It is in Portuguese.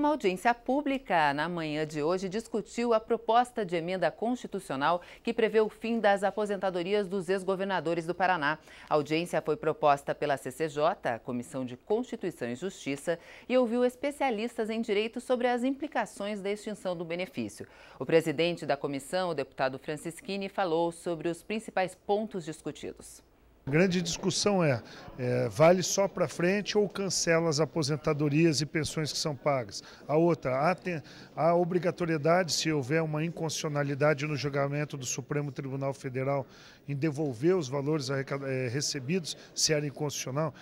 Uma audiência pública na manhã de hoje discutiu a proposta de emenda constitucional que prevê o fim das aposentadorias dos ex-governadores do Paraná. A audiência foi proposta pela CCJ, Comissão de Constituição e Justiça, e ouviu especialistas em direito sobre as implicações da extinção do benefício. O presidente da comissão, o deputado Francisquini, falou sobre os principais pontos discutidos. A grande discussão é, é vale só para frente ou cancela as aposentadorias e pensões que são pagas? A outra, há, tem, há obrigatoriedade, se houver uma inconstitucionalidade no julgamento do Supremo Tribunal Federal, em devolver os valores é, recebidos, se era inconstitucional?